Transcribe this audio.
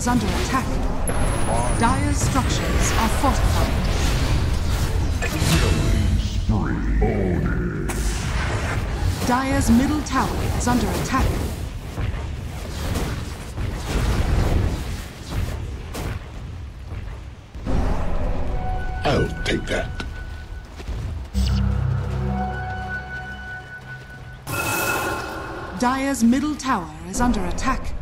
is under attack. Dire's structures are fortified. Killing. Dire's middle tower is under attack. I'll take that. Dire's middle tower is under attack.